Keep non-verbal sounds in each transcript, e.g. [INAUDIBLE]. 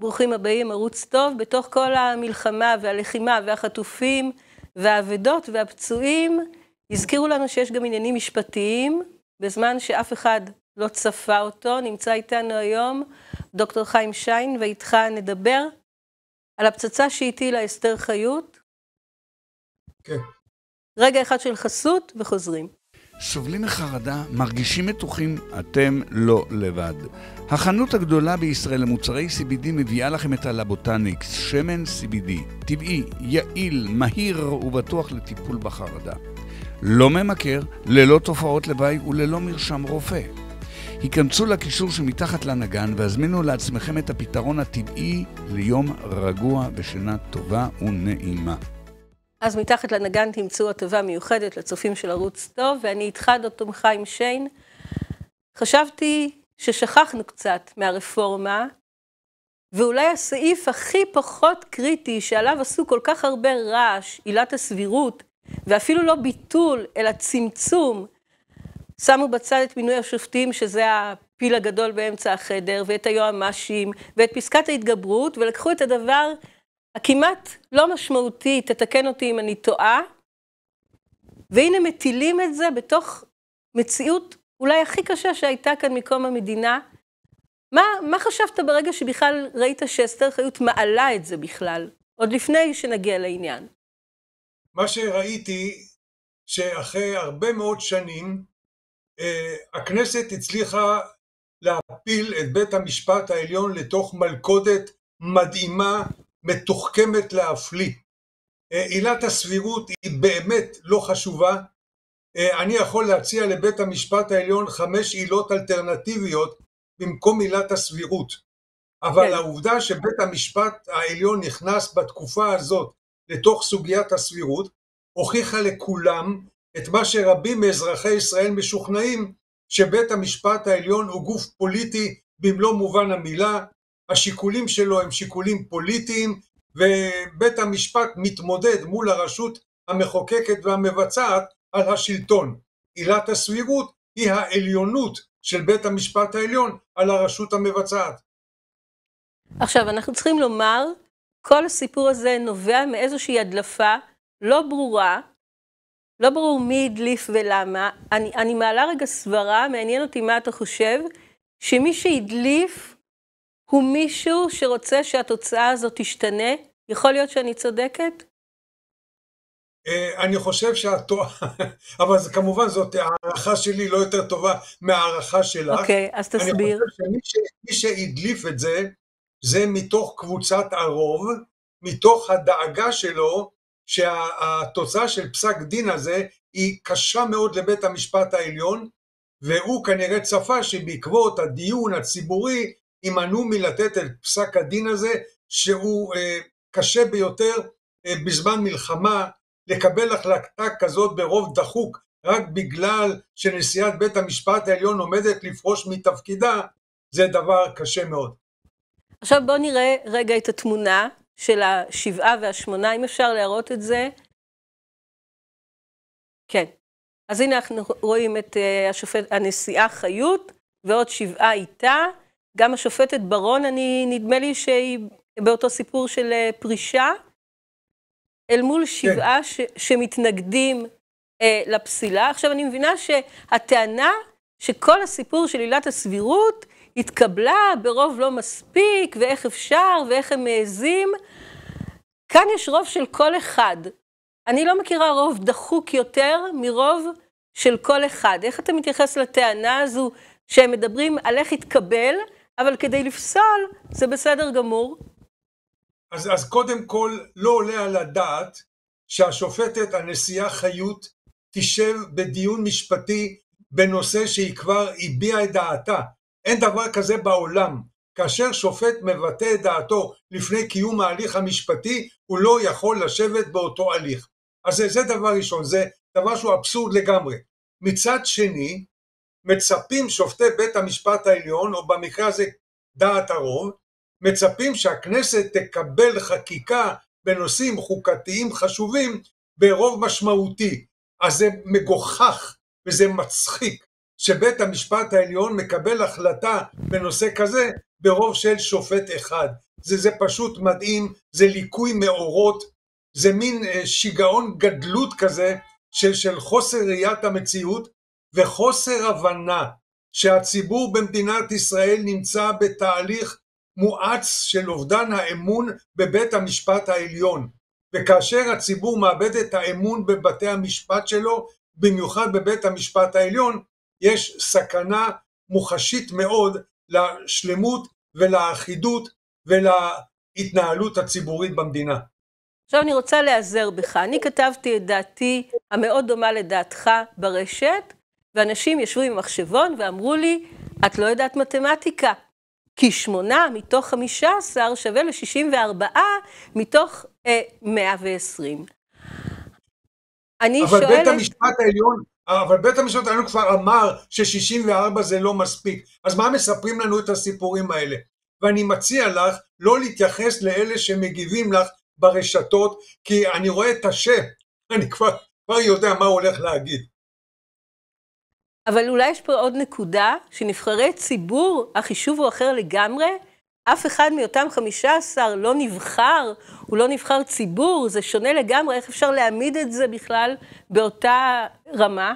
ברוכים הבאים, ערוץ טוב. בתוך כל המלחמה והלחימה והחטופים והאבדות והפצועים, הזכירו לנו שיש גם עניינים משפטיים, בזמן שאף אחד לא צפה אותו. נמצא איתנו היום דוקטור חיים שיין, ואיתך נדבר על הפצצה שהטילה אסתר חיות. כן. רגע אחד של חסות וחוזרים. סובלים מחרדה, מרגישים מתוחים, אתם לא לבד. החנות הגדולה בישראל למוצרי CBD מביאה לכם את הלבוטניקס, שמן CBD, טבעי, יעיל, מהיר ובטוח לטיפול בחרדה. לא ממכר, ללא תופעות לוואי וללא מרשם רופא. היכנסו לקישור שמתחת לנגן והזמינו לעצמכם את הפתרון הטבעי ליום רגוע ושינה טובה ונעימה. אז מתחת לנגן תמצאו הטבה מיוחדת לצופים של ערוץ טוב, ואני איתך, דוקטור חיים שיין. חשבתי ששכחנו קצת מהרפורמה, ואולי הסעיף הכי פחות קריטי שעליו עשו כל כך הרבה רעש, עילת הסבירות, ואפילו לא ביטול, אלא צמצום, שמו בצד את מינוי השופטים, שזה הפיל הגדול באמצע החדר, ואת היועמ"שים, ואת פסקת ההתגברות, ולקחו את הדבר הכמעט לא משמעותי, תתקן אותי אם אני טועה, והנה מטילים את זה בתוך מציאות אולי הכי קשה שהייתה כאן מקום המדינה. מה, מה חשבת ברגע שבכלל ראית שאסתר חיות מעלה את זה בכלל, עוד לפני שנגיע לעניין? מה שראיתי, שאחרי הרבה מאוד שנים, אה, הכנסת הצליחה להפיל את בית המשפט העליון לתוך מלכודת מדהימה מתוחכמת להפליא. אה, עילת הסבירות היא באמת לא חשובה. אה, אני יכול להציע לבית המשפט העליון חמש עילות אלטרנטיביות במקום עילת הסבירות. אבל כן. העובדה שבית המשפט העליון נכנס בתקופה הזאת לתוך סוגיית הסבירות, הוכיחה לכולם את מה שרבים מאזרחי ישראל משוכנעים, שבית המשפט העליון הוא גוף פוליטי במלוא מובן המילה, השיקולים שלו הם שיקולים פוליטיים, ובית המשפט מתמודד מול הרשות המחוקקת והמבצעת על השלטון. עילת הסבירות היא העליונות של בית המשפט העליון על הרשות המבצעת. עכשיו, אנחנו צריכים לומר, כל הסיפור הזה נובע מאיזושהי הדלפה לא ברורה, לא ברור מי הדליף ולמה. אני, אני מעלה רגע סברה, מעניין אותי מה אתה חושב, שמי שהדליף הוא מישהו שרוצה שהתוצאה הזאת תשתנה? יכול להיות שאני צודקת? אה, אני חושב שאת טועה, [LAUGHS] אבל כמובן זאת הערכה שלי לא יותר טובה מהערכה שלך. אוקיי, אז תסביר. אני חושב שמי שהדליף את זה, זה מתוך קבוצת הרוב, מתוך הדאגה שלו שהתוצאה של פסק דין הזה היא קשה מאוד לבית המשפט העליון, והוא כנראה צפה שבעקבות הדיון הציבורי יימנעו מלתת את פסק הדין הזה, שהוא אה, קשה ביותר אה, בזמן מלחמה, לקבל החלטה כזאת ברוב דחוק רק בגלל שנשיאת בית המשפט העליון עומדת לפרוש מתפקידה, זה דבר קשה מאוד. עכשיו בואו נראה רגע את התמונה של השבעה והשמונה, אם אפשר להראות את זה. כן. אז הנה אנחנו רואים את אה, השופט, הנשיאה חיות, ועוד שבעה איתה. גם השופטת ברון, אני, נדמה לי שהיא באותו סיפור של אה, פרישה, אל מול כן. שבעה. ש, שמתנגדים אה, לפסילה. עכשיו, אני מבינה שהטענה שכל הסיפור של עילת הסבירות התקבלה ברוב לא מספיק, ואיך אפשר, ואיך הם מעזים. כאן יש רוב של כל אחד. אני לא מכירה רוב דחוק יותר מרוב של כל אחד. איך אתה מתייחס לטענה הזו שהם מדברים על איך התקבל, אבל כדי לפסול זה בסדר גמור? אז, אז קודם כל לא עולה על הדעת שהשופטת הנשיאה חיות תשב בדיון משפטי בנושא שהיא כבר הביעה את דעתה. אין דבר כזה בעולם. כאשר שופט מבטא את דעתו לפני קיום ההליך המשפטי, הוא לא יכול לשבת באותו הליך. אז זה, זה דבר ראשון, זה דבר שהוא אבסורד לגמרי. מצד שני, מצפים שופטי בית המשפט העליון, או במקרה הזה דעת הרוב, מצפים שהכנסת תקבל חקיקה בנושאים חוקתיים חשובים ברוב משמעותי. אז זה מגוחך וזה מצחיק שבית המשפט העליון מקבל החלטה בנושא כזה ברוב של שופט אחד. זה, זה פשוט מדהים, זה ליקוי מאורות, זה מין אה, שיגעון גדלות כזה של, של חוסר ראיית המציאות וחוסר הבנה שהציבור במדינת ישראל נמצא בתהליך מואץ של אובדן האמון בבית המשפט העליון. וכאשר הציבור מאבד את האמון בבתי המשפט שלו, במיוחד בבית המשפט העליון, יש סכנה מוחשית מאוד לשלמות ולאחידות ולהתנהלות הציבורית במדינה. עכשיו אני רוצה להיעזר בך. אני כתבתי את דעתי המאוד דומה לדעתך ברשת, ואנשים ישבו עם מחשבון ואמרו לי, את לא יודעת מתמטיקה, כי שמונה מתוך חמישה עשר שווה לשישים וארבעה מתוך אה, מאה ועשרים. אני אבל שואלת... בית המשפט העליון, אבל בית המשפט העליון כבר אמר ש-64 זה לא מספיק, אז מה מספרים לנו את הסיפורים האלה? ואני מציע לך לא להתייחס לאלה שמגיבים לך ברשתות, כי אני רואה את השם, אני כבר, כבר יודע מה הוא הולך להגיד. אבל אולי יש פה עוד נקודה, שנבחרי ציבור, החישוב הוא אחר לגמרי, אף אחד מאותם 15 לא נבחר, הוא לא נבחר ציבור, זה שונה לגמרי, איך אפשר להעמיד את זה בכלל באותה רמה?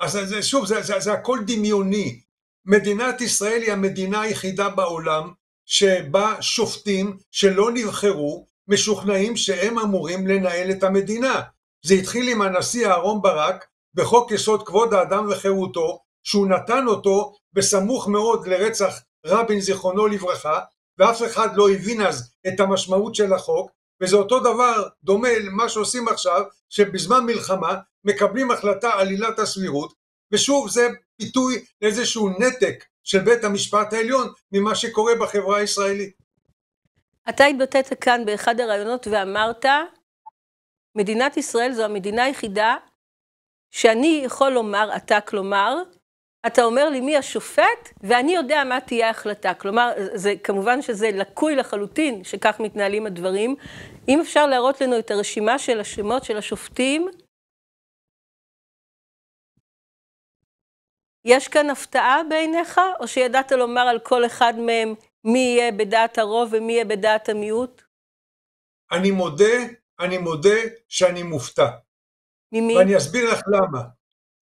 אז זה, שוב, זה, זה, זה הכל דמיוני. מדינת ישראל היא המדינה היחידה בעולם שבה שופטים שלא נבחרו משוכנעים שהם אמורים לנהל את המדינה. זה התחיל עם הנשיא אהרן ברק בחוק יסוד כבוד האדם וחירותו, שהוא נתן אותו בסמוך מאוד לרצח רבין זיכרונו לברכה, ואף אחד לא הבין אז את המשמעות של החוק, וזה אותו דבר דומה למה שעושים עכשיו, שבזמן מלחמה מקבלים החלטה על עילת הסבירות, ושוב זה ביטוי לאיזשהו נתק של בית המשפט העליון ממה שקורה בחברה הישראלית. אתה התבטאת כאן באחד הראיונות ואמרת, מדינת ישראל זו המדינה היחידה שאני יכול לומר, אתה כלומר, אתה אומר לי מי השופט, ואני יודע מה תהיה ההחלטה. כלומר, זה, כמובן שזה לקוי לחלוטין שכך מתנהלים הדברים. אם אפשר להראות לנו את הרשימה של השמות של השופטים, יש כאן הפתעה בעיניך, או שידעת לומר על כל אחד מהם מי יהיה בדעת הרוב ומי יהיה בדעת המיעוט? אני מודה, אני מודה שאני מופתע. ממי? ואני אסביר לך למה. כן.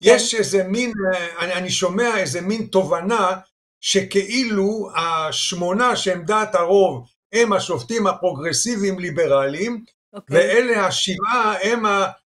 יש איזה מין, אני, אני שומע איזה מין תובנה שכאילו השמונה שהם דעת הרוב הם השופטים הפרוגרסיביים ליברליים, okay. אוקיי. ואלה השבעה הם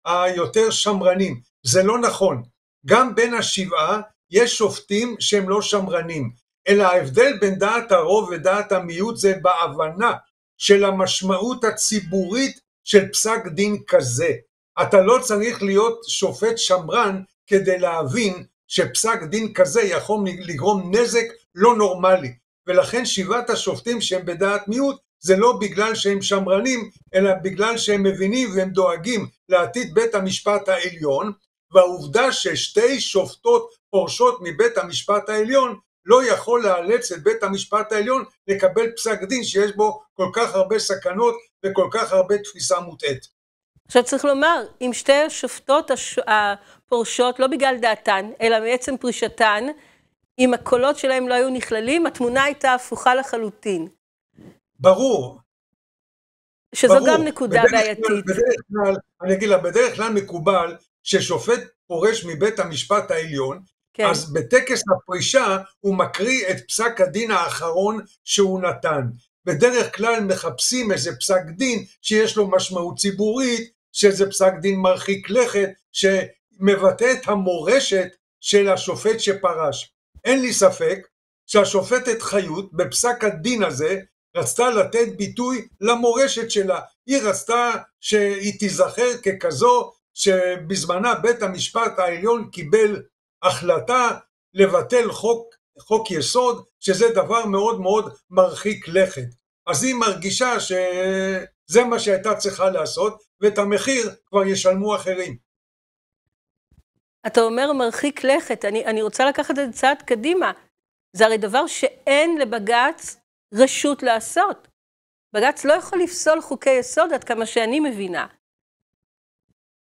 היותר שמרנים. זה לא נכון. גם בין השבעה יש שופטים שהם לא שמרנים, אלא ההבדל בין דעת הרוב ודעת המיעוט זה בהבנה של המשמעות הציבורית של פסק דין כזה. אתה לא צריך להיות שופט שמרן כדי להבין שפסק דין כזה יכול לגרום נזק לא נורמלי. ולכן שבעת השופטים שהם בדעת מיעוט זה לא בגלל שהם שמרנים, אלא בגלל שהם מבינים והם דואגים לעתיד בית המשפט העליון, והעובדה ששתי שופטות פורשות מבית המשפט העליון לא יכול לאלץ את בית המשפט העליון לקבל פסק דין שיש בו כל כך הרבה סכנות וכל כך הרבה תפיסה מוטעית. עכשיו צריך לומר, אם שתי השופטות הש... הפורשות, לא בגלל דעתן, אלא מעצם פרישתן, אם הקולות שלהם לא היו נכללים, התמונה הייתה הפוכה לחלוטין. ברור. שזו ברור. גם נקודה בדרך בעייתית. כלל, בדרך כלל, אני אגיד לך, בדרך כלל מקובל ששופט פורש מבית המשפט העליון, כן. אז בטקס הפרישה הוא מקריא את פסק הדין האחרון שהוא נתן. בדרך כלל מחפשים איזה פסק דין שיש לו משמעות ציבורית, שזה פסק דין מרחיק לכת, שמבטא את המורשת של השופט שפרש. אין לי ספק שהשופטת חיות בפסק הדין הזה רצתה לתת ביטוי למורשת שלה. היא רצתה שהיא תיזכר ככזו שבזמנה בית המשפט העליון קיבל החלטה לבטל חוק, חוק יסוד, שזה דבר מאוד מאוד מרחיק לכת. אז היא מרגישה שזה מה שהייתה צריכה לעשות, ואת המחיר כבר ישלמו אחרים. אתה אומר מרחיק לכת, אני, אני רוצה לקחת את זה צעד קדימה. זה הרי דבר שאין לבג"ץ רשות לעשות. בג"ץ לא יכול לפסול חוקי יסוד עד כמה שאני מבינה.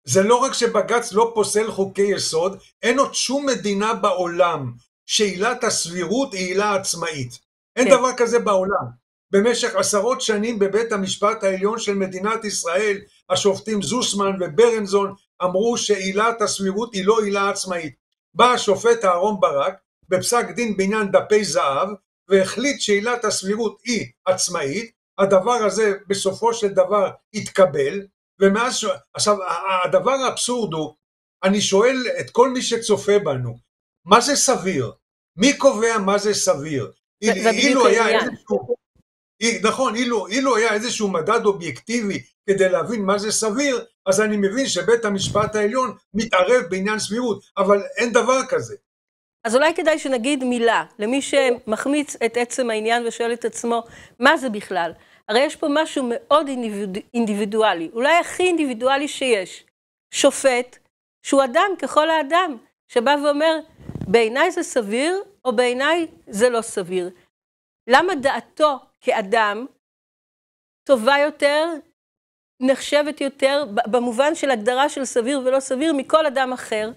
זה לא רק שבג"ץ לא פוסל חוקי יסוד, אין עוד שום מדינה בעולם שעילת הסבירות היא עילה עצמאית. אין כן. דבר כזה בעולם. במשך עשרות שנים בבית המשפט העליון של מדינת ישראל, השופטים זוסמן וברנזון אמרו שעילת הסבירות היא לא עילה עצמאית. בא השופט אהרן ברק בפסק דין בעניין דפי זהב והחליט שעילת הסבירות היא עצמאית, הדבר הזה בסופו של דבר התקבל, ומאז, עכשיו הדבר האבסורד הוא, אני שואל את כל מי שצופה בנו, מה זה סביר? מי קובע מה זה סביר? אילו היה איזשהו, נכון, אילו, אילו היה איזשהו מדד אובייקטיבי כדי להבין מה זה סביר, אז אני מבין שבית המשפט העליון מתערב בעניין סבירות, אבל אין דבר כזה. אז אולי כדאי שנגיד מילה למי שמחמיץ את עצם העניין ושואל את עצמו, מה זה בכלל? הרי יש פה משהו מאוד אינדיבידואלי, אולי הכי אינדיבידואלי שיש. שופט, שהוא אדם ככל האדם, שבא ואומר, בעיניי זה סביר, או בעיניי זה לא סביר. למה דעתו כאדם טובה יותר, נחשבת יותר, במובן של הגדרה של סביר ולא סביר, מכל אדם אחר?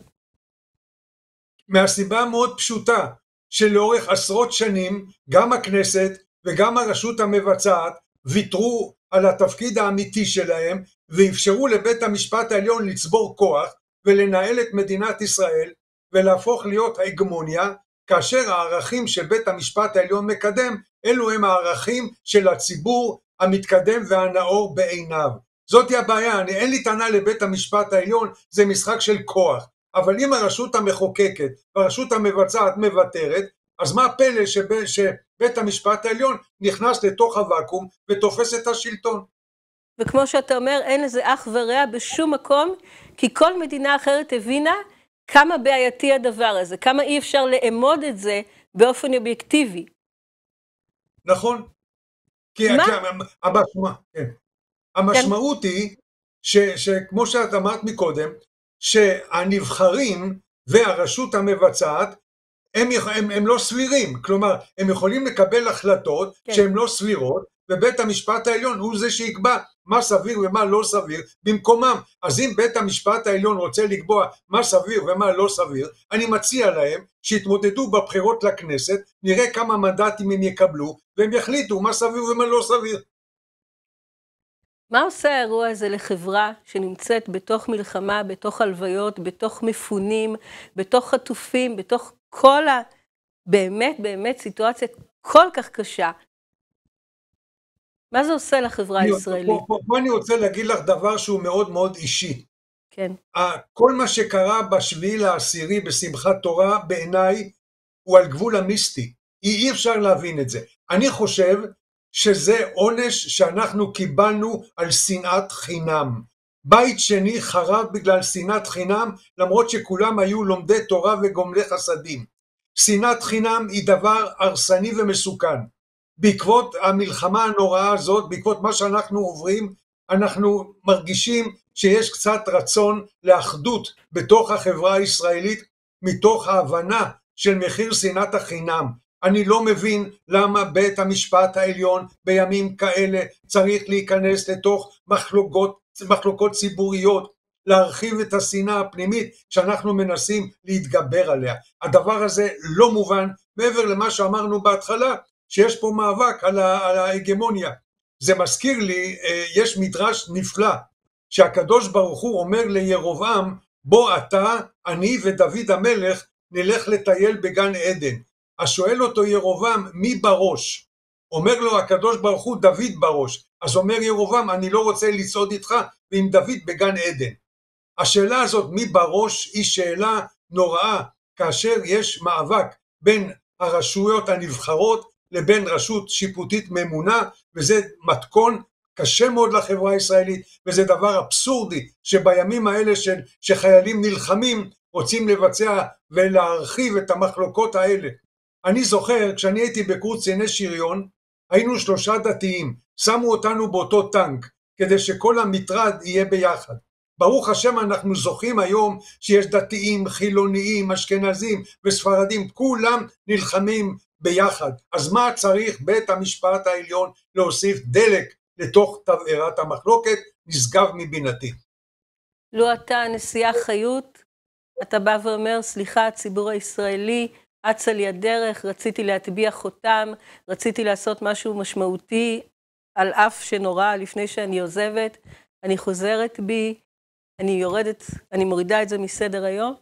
מהסיבה המאוד פשוטה, שלאורך עשרות שנים, גם הכנסת וגם הרשות המבצעת ויתרו על התפקיד האמיתי שלהם ואפשרו לבית המשפט העליון לצבור כוח ולנהל את מדינת ישראל ולהפוך להיות ההגמוניה כאשר הערכים שבית המשפט העליון מקדם אלו הם הערכים של הציבור המתקדם והנאור בעיניו. זאתי הבעיה, אני, אין לי טענה לבית המשפט העליון, זה משחק של כוח. אבל אם הרשות המחוקקת והרשות המבצעת מוותרת, אז מה הפלא שב, שבית המשפט העליון נכנס לתוך הוואקום ותופס את השלטון? וכמו שאתה אומר, אין לזה אח ורע בשום מקום, כי כל מדינה אחרת הבינה כמה בעייתי הדבר הזה, כמה אי אפשר לאמוד את זה באופן אובייקטיבי. נכון. כי מה? המשמע, כן. המשמעות כן. היא, ש, שכמו שאת אמרת מקודם, שהנבחרים והרשות המבצעת הם, הם, הם לא סבירים, כלומר הם יכולים לקבל החלטות כן. שהן לא סבירות ובית המשפט העליון הוא זה שיקבע מה סביר ומה לא סביר במקומם. אז אם בית המשפט העליון רוצה לקבוע מה סביר ומה לא סביר, אני מציע להם שיתמודדו בבחירות לכנסת, נראה כמה מנדטים הם יקבלו והם יחליטו מה סביר ומה לא סביר. מה עושה האירוע הזה לחברה שנמצאת בתוך מלחמה, בתוך הלוויות, בתוך מפונים, בתוך חטופים, בתוך כל ה... באמת באמת סיטואציה כל כך קשה? מה זה עושה לחברה הישראלית? פה, פה, פה אני רוצה להגיד לך דבר שהוא מאוד מאוד אישי. כן. כל מה שקרה בשביעי לעשירי בשמחת תורה בעיניי הוא על גבול המיסטי. אי אפשר להבין את זה. אני חושב שזה עונש שאנחנו קיבלנו על שנאת חינם. בית שני חרב בגלל שנאת חינם, למרות שכולם היו לומדי תורה וגומלי חסדים. שנאת חינם היא דבר הרסני ומסוכן. בעקבות המלחמה הנוראה הזאת, בעקבות מה שאנחנו עוברים, אנחנו מרגישים שיש קצת רצון לאחדות בתוך החברה הישראלית, מתוך ההבנה של מחיר שנאת החינם. אני לא מבין למה בית המשפט העליון בימים כאלה צריך להיכנס לתוך מחלוקות, מחלוקות ציבוריות, להרחיב את השנאה הפנימית שאנחנו מנסים להתגבר עליה. הדבר הזה לא מובן, מעבר למה שאמרנו בהתחלה, שיש פה מאבק על, על ההגמוניה. זה מזכיר לי, אה, יש מדרש נפלא, שהקדוש ברוך הוא אומר לירובעם, בוא אתה, אני ודוד המלך נלך לטייל בגן עדן. אז שואל אותו ירובעם, מי בראש? אומר לו הקדוש ברוך הוא, דוד בראש. אז אומר ירובעם, אני לא רוצה לצעוד איתך ועם דוד בגן עדן. השאלה הזאת, מי בראש, היא שאלה נוראה, כאשר יש מאבק בין הרשויות הנבחרות לבין רשות שיפוטית ממונה, וזה מתכון קשה מאוד לחברה הישראלית, וזה דבר אבסורדי שבימים האלה של, שחיילים נלחמים רוצים לבצע ולהרחיב את המחלוקות האלה. אני זוכר, כשאני הייתי בקורס קציני שריון, היינו שלושה דתיים, שמו אותנו באותו טנק, כדי שכל המטרד יהיה ביחד. ברוך השם אנחנו זוכים היום שיש דתיים, חילוניים, אשכנזים וספרדים, כולם נלחמים ביחד. אז מה צריך בית המשפט העליון להוסיף דלק לתוך תבערת המחלוקת? נשגב מבינתי. לו אתה הנשיאה חיות, אתה בא ואומר, סליחה, הציבור הישראלי אצה לי הדרך, רציתי להטביע חותם, רציתי לעשות משהו משמעותי, על אף שנורא לפני שאני עוזבת. אני חוזרת בי, אני יורדת, אני מורידה את זה מסדר היום.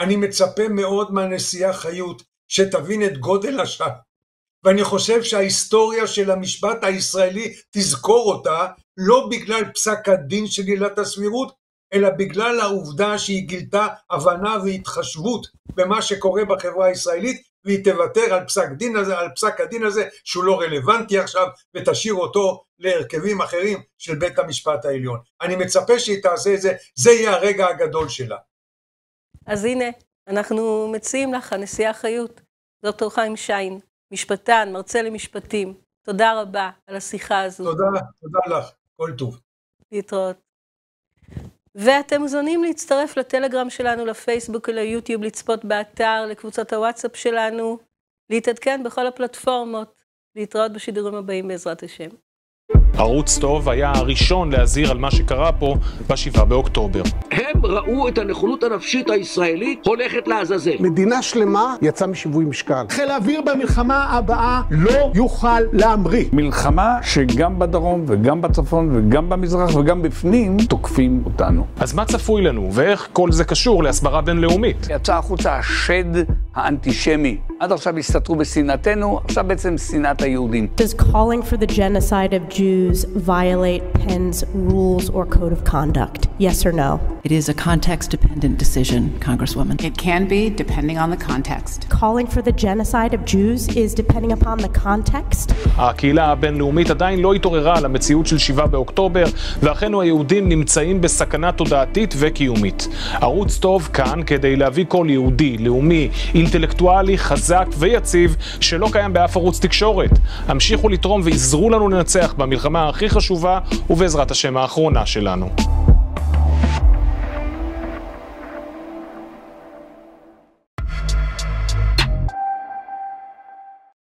אני מצפה מאוד מהנשיאה חיות שתבין את גודל השעה, ואני חושב שההיסטוריה של המשפט הישראלי תזכור אותה, לא בגלל פסק הדין של עילת הסבירות, אלא בגלל העובדה שהיא גילתה הבנה והתחשבות במה שקורה בחברה הישראלית, והיא תוותר על פסק, דין הזה, על פסק הדין הזה שהוא לא רלוונטי עכשיו, ותשאיר אותו להרכבים אחרים של בית המשפט העליון. אני מצפה שהיא תעשה את זה, זה יהיה הרגע הגדול שלה. אז הנה, אנחנו מציעים לך, הנשיאה חיות, דוקטור חיים שיין, משפטן, מרצה למשפטים. תודה רבה על השיחה הזו. תודה, תודה לך, כל טוב. להתראות. ואתם מוזמנים להצטרף לטלגרם שלנו, לפייסבוק וליוטיוב, לצפות באתר, לקבוצות הוואטסאפ שלנו, להתעדכן בכל הפלטפורמות, להתראות בשידורים הבאים בעזרת השם. ערוץ טוב היה הראשון להזהיר על מה שקרה פה ב-7 באוקטובר. הם ראו את הנכונות הנפשית הישראלית הולכת לעזאזל. מדינה שלמה יצאה משיווי משקל. חיל האוויר במלחמה הבאה לא יוכל להמריא. מלחמה שגם בדרום וגם בצפון וגם במזרח וגם בפנים תוקפים אותנו. אז מה צפוי לנו, ואיך כל זה קשור להסברה בינלאומית? יצא החוצה השד האנטישמי. עד עכשיו הסתתרו בשנאתנו, עכשיו בעצם שנאת היהודים. Does calling for the genocide of Jews violate Penn's rules or code of conduct? Yes or no? It is a context dependent decision, Congresswoman. It can be, depending on the context. Calling for the genocide of Jews is depending upon the context? הקהילה הבינלאומית עדיין לא התעוררה על המציאות של 7 באוקטובר, ואחינו היהודים נמצאים בסכנה תודעתית וקיומית. ערוץ טוב כאן כדי להביא קול יהודי, לאומי, אינטלקטואלי, חזק ויציב, שלא קיים באף ערוץ תקשורת. המשיכו לתרום ועזרו לנו לנצח במלחמה הכי חשובה, ובעזרת השם האחרונה שלנו.